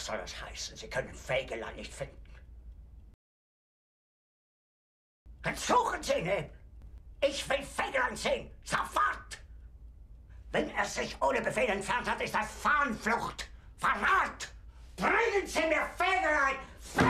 Was soll das heißen? Sie können Fegelein nicht finden. Dann suchen Sie ihn eben. Ich will Fegelein sehen. Sofort! Wenn er sich ohne Befehl entfernt hat, ist das Fahnenflucht. Verrat! Bringen Sie mir Fegelein! Fegelein! Fegelein!